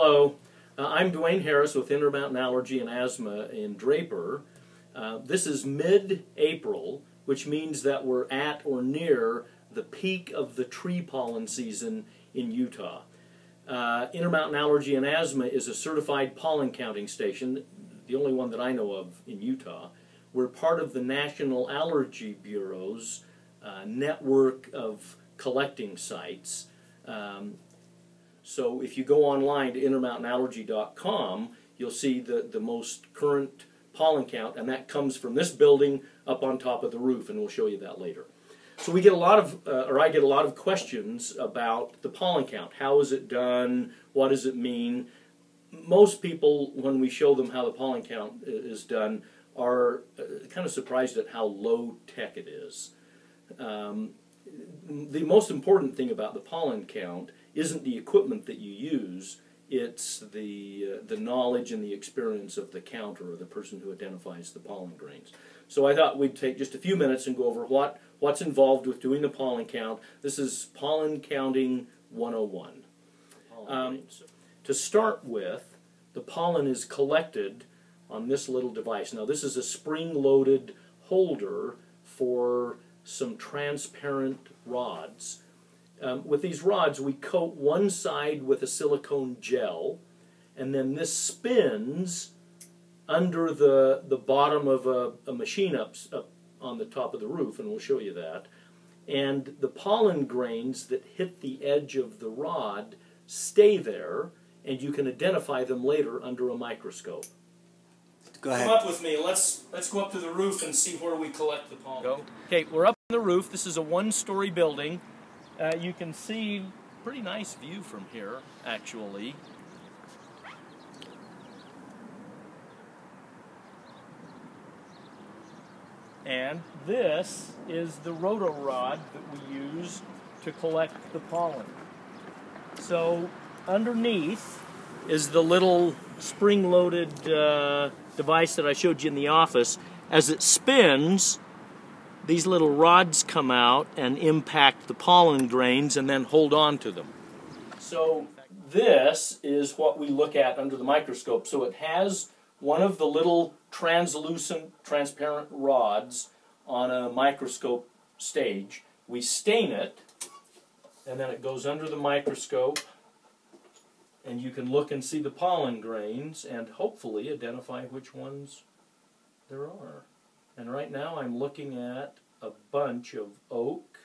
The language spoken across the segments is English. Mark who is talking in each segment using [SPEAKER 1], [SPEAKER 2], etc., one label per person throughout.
[SPEAKER 1] Hello, uh, I'm Duane Harris with Intermountain Allergy and Asthma in Draper. Uh, this is mid-April, which means that we're at or near the peak of the tree pollen season in Utah. Uh, Intermountain Allergy and Asthma is a certified pollen counting station, the only one that I know of in Utah. We're part of the National Allergy Bureau's uh, network of collecting sites. Um, so if you go online to intermountainallergy.com, you'll see the, the most current pollen count, and that comes from this building up on top of the roof, and we'll show you that later. So we get a lot of, uh, or I get a lot of questions about the pollen count. How is it done? What does it mean? Most people, when we show them how the pollen count is done, are uh, kind of surprised at how low tech it is. Um, the most important thing about the pollen count isn't the equipment that you use, it's the, uh, the knowledge and the experience of the counter or the person who identifies the pollen grains. So I thought we'd take just a few minutes and go over what, what's involved with doing the pollen count. This is Pollen Counting 101. Um, to start with, the pollen is collected on this little device. Now this is a spring-loaded holder for some transparent rods um, with these rods, we coat one side with a silicone gel, and then this spins under the, the bottom of a, a machine up, up on the top of the roof, and we'll show you that. And the pollen grains that hit the edge of the rod stay there, and you can identify them later under a microscope.
[SPEAKER 2] Go ahead.
[SPEAKER 1] Come up with me. Let's let's go up to the roof and see where we collect the pollen. Go. Okay, we're up on the roof. This is a one-story building. Uh, you can see pretty nice view from here, actually. And this is the rotorod that we use to collect the pollen. So underneath is the little spring-loaded uh, device that I showed you in the office. As it spins, these little rods come out and impact the pollen grains and then hold on to them. So this is what we look at under the microscope. So it has one of the little translucent, transparent rods on a microscope stage. We stain it, and then it goes under the microscope, and you can look and see the pollen grains and hopefully identify which ones there are. And right now I'm looking at a bunch of oak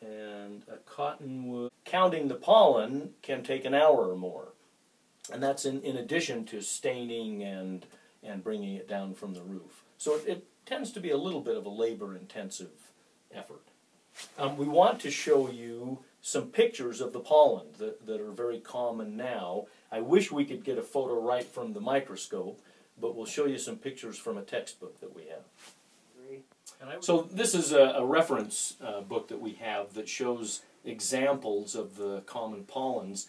[SPEAKER 1] and a cottonwood. Counting the pollen can take an hour or more. And that's in, in addition to staining and, and bringing it down from the roof. So it, it tends to be a little bit of a labor intensive effort. Um, we want to show you some pictures of the pollen that, that are very common now. I wish we could get a photo right from the microscope, but we'll show you some pictures from a textbook that we have. So this is a, a reference uh, book that we have that shows examples of the common pollens.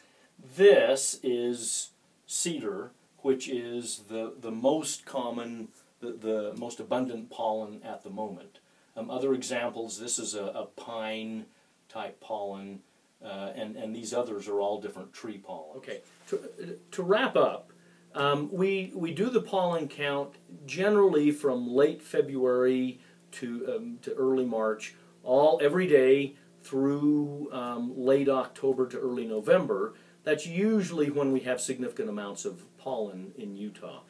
[SPEAKER 1] This is cedar, which is the, the most common, the, the most abundant pollen at the moment. Um, other examples, this is a, a pine type pollen, uh, and, and these others are all different tree pollen. Okay, to, to wrap up, um, we, we do the pollen count generally from late February to, um, to early March, all every day through um, late October to early November. That's usually when we have significant amounts of pollen in Utah.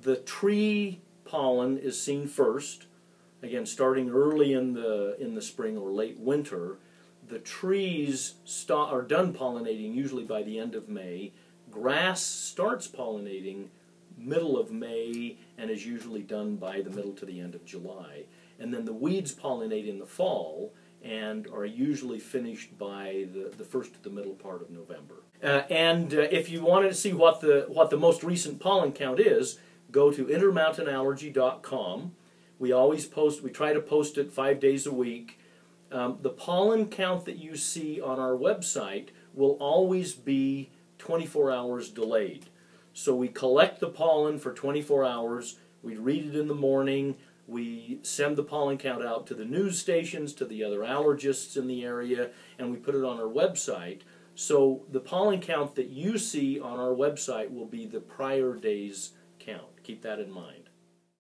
[SPEAKER 1] The tree pollen is seen first, again starting early in the in the spring or late winter. The trees are done pollinating usually by the end of May. Grass starts pollinating middle of May and is usually done by the middle to the end of July. And then the weeds pollinate in the fall and are usually finished by the, the first to the middle part of November. Uh, and uh, if you wanted to see what the, what the most recent pollen count is, go to intermountainallergy.com. We always post, we try to post it five days a week. Um, the pollen count that you see on our website will always be 24 hours delayed. So we collect the pollen for 24 hours, we read it in the morning, we send the pollen count out to the news stations, to the other allergists in the area, and we put it on our website So the pollen count that you see on our website will be the prior day's count. Keep that in mind.